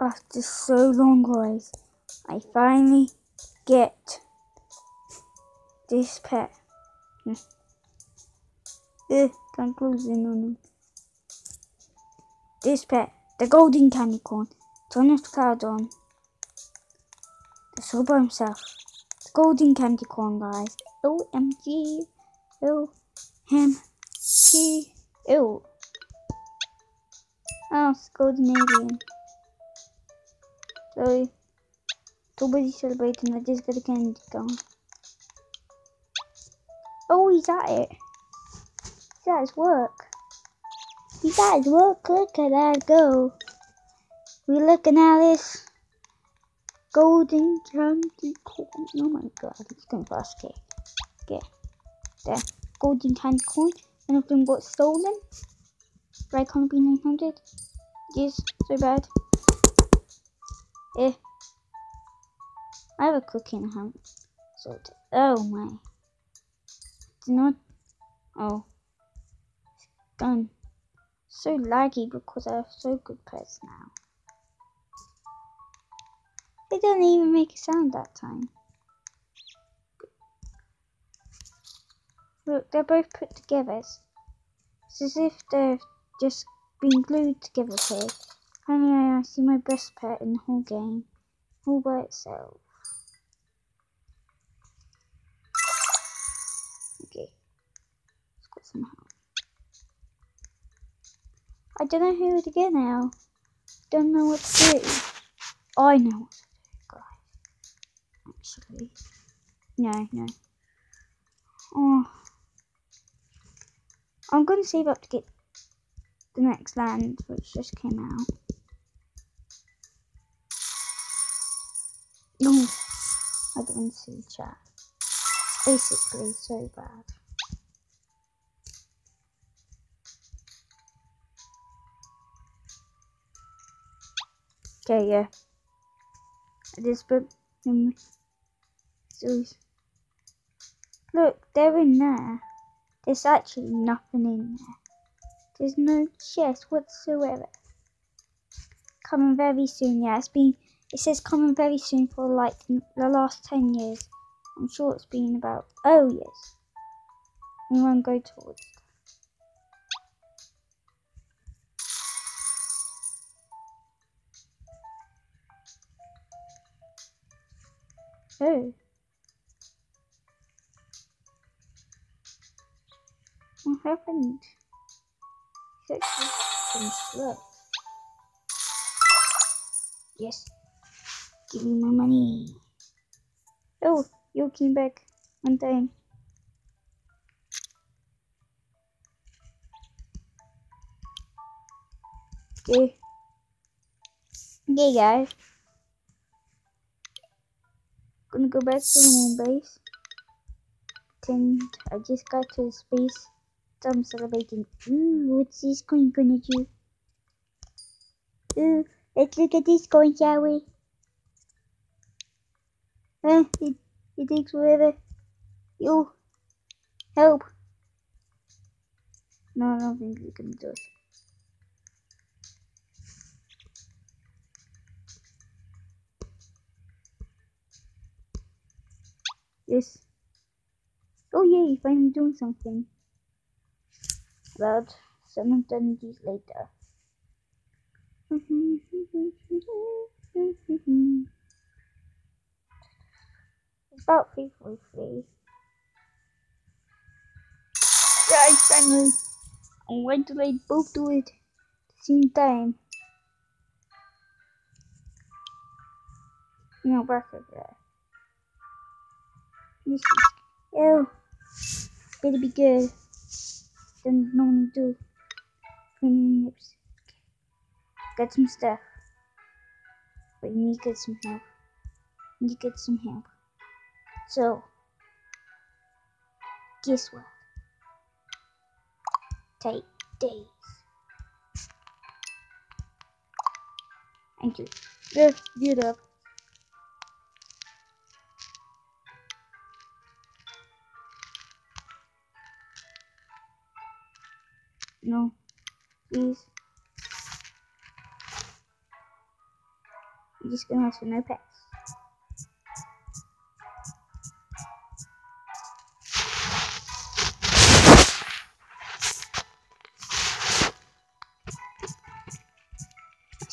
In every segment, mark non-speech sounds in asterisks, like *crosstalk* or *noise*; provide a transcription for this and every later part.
After so long, guys, I finally get this pet. Can't close in on him. This pet, the golden candy corn. Turn his cloud on. That's all by himself. The golden candy corn, guys. OMG. Oh, him. G. Ew. Oh, it's golden alien. Sorry. Too busy celebrating, I just got a candy corn. Oh, he's at it. He's at his work. He's at his work. Look at that go. We're looking at this golden candy corn. Oh my god, he's going fast. Okay. Okay. There. Golden candy corn. None of them got stolen. Right, can't be 900. Yes, so bad. Eh. I have a cooking in hand. So, oh my. It's not. Oh. It's gone. So laggy because I have so good pets now. They didn't even make a sound that time. Look, they're both put together. It's as if they're just been glued together here. Finally, I see my best pet in the whole game, all by itself. Okay, let's get some help. I don't know who to get now. Don't know what to do. I know what to do, guys. Actually, no, no. Oh. I'm going to save up to get the next land, which just came out. I don't want to see chat. Basically so bad. Okay, yeah. I just put them. Look, they're in there. There's actually nothing in there. There's no chest whatsoever. Coming very soon, yeah. It's been, it says coming very soon for like the last 10 years. I'm sure it's been about, oh yes. Won't go towards Oh. What happened? Yes. Give me my money. Oh, you came back on time. Okay. Okay, guys. Gonna go back to my base. Pretend I just got to space so I'm celebrating. Ooh, what's this coin gonna do? Ooh, let's look at this coin, shall we? Eh, it, it takes forever. You, help. No, I don't think we can do it. Yes. Oh yay, finally doing something about seven days later. *laughs* about 343. Guys, finally, I'm going to let both do it at the same time. No, over there. This is, oh, better be good than normally do. Cleaning lips. Get some stuff. But you need to get some help. You need to get some help. So, guess what? Take days. Thank you. Just get up. No, please. I'm just gonna ask for no pets.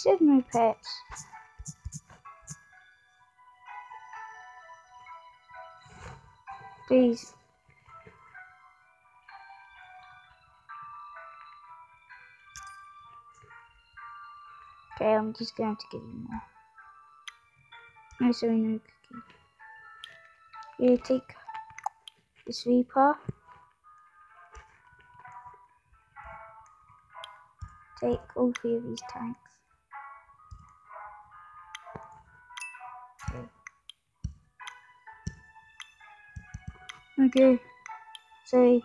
Said no pets. Please. Okay, I'm just going to give you more. No, sorry, no cookie. You take the sweeper. Take all three of these tanks. Okay. So,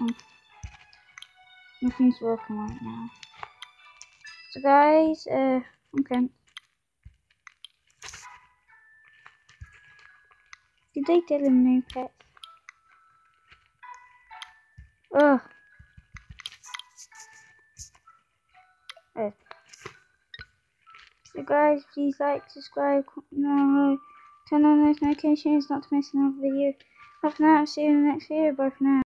oh, nothing's working right now. So guys, uh, okay. Did they tell him no pets? Ugh. So guys, please like, subscribe, no, turn on notifications not to miss another video. Bye for now, see you in the next video, bye for now.